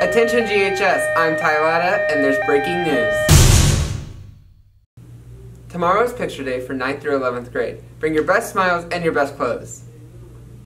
Attention GHS, I'm Tylada, and there's breaking news. Tomorrow's picture day for 9th through 11th grade. Bring your best smiles and your best clothes.